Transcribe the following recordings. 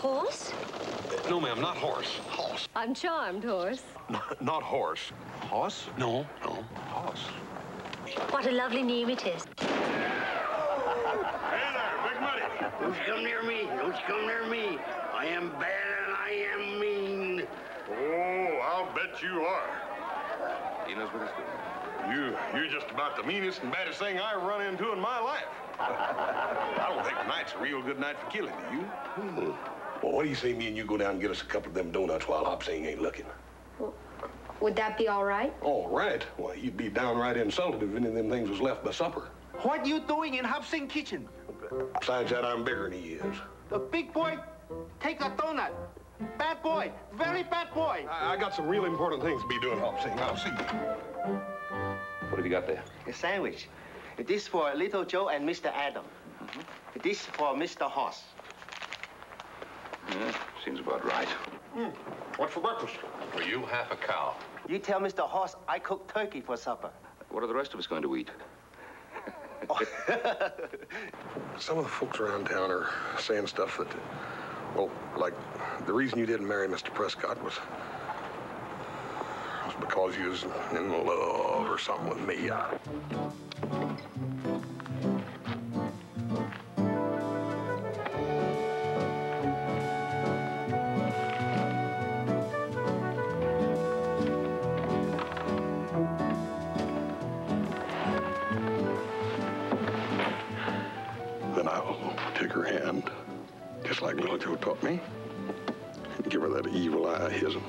Horse? No, ma'am, not horse. Horse. I'm charmed, horse. not horse. Horse? No, no. Horse. What a lovely name it is. Hey there, Big Muddy. Don't you come near me. Don't you come near me. I am bad and I am mean. Oh, I'll bet you are. He knows what he's doing. You, you're just about the meanest and baddest thing I run into in my life. I don't think tonight's a real good night for killing, do you? Hmm. Well, what do you say me and you go down and get us a couple of them donuts while Hop Sing ain't looking? Would that be all right? All right. Well, you'd be downright insulted if any of them things was left by supper. What you doing in Hop Sing kitchen? Besides that, I'm bigger than he is. The big boy, take a donut. Bad boy, very bad boy. I, I got some real important things to be doing, Hop Sing. I'll see you. What have you got there? A sandwich. This for Little Joe and Mr. Adam. Mm-hmm. This for Mr. Hoss. Yeah, seems about right. Hmm, what for breakfast? For you, half a cow. You tell Mr. Hoss I cooked turkey for supper. What are the rest of us going to eat? Some of the folks around town are saying stuff that, well, like the reason you didn't marry Mr. Prescott was, was because you was in love or something with me. Take her hand, just like Little Joe taught me, and give her that evil eye of his'n.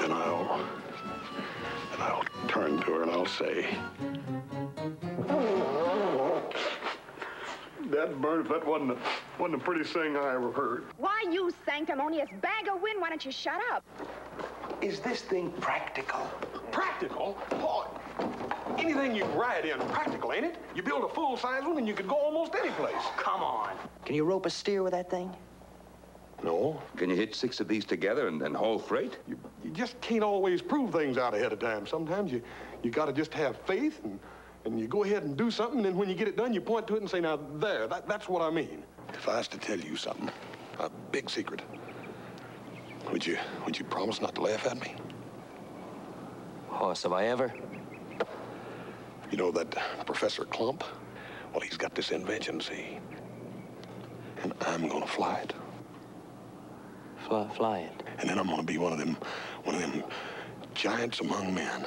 Then I'll, then I'll turn to her and I'll say, That burn, if that wasn't the, wasn't the prettiest thing I ever heard. Why, you sanctimonious bag of wind, why don't you shut up? Is this thing practical? Practical? Boy, anything you ride in, practical, ain't it? You build a full-size one and you could go almost any place. Come on. Can you rope a steer with that thing? No, Can you hit six of these together and, and haul freight? You, you just can't always prove things out ahead of time. Sometimes you, you got to just have faith and, and you go ahead and do something, and then when you get it done, you point to it and say, now, there, that, that's what I mean. If I was to tell you something, a big secret, would you would you promise not to laugh at me? Hoss, have I ever? You know that Professor Clump? Well, he's got this invention, see? And I'm gonna fly it. Fly, fly it. And then I'm gonna be one of them one of them giants among men.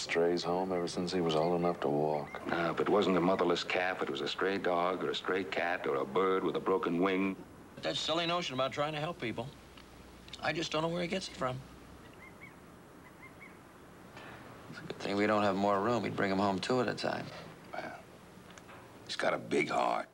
Strays home ever since he was old enough to walk. Uh, no, if it wasn't a motherless calf, it was a stray dog or a stray cat or a bird with a broken wing. That silly notion about trying to help people. I just don't know where he gets it from. It's a good thing we don't have more room. He'd bring them home two at a time. He's got a big heart.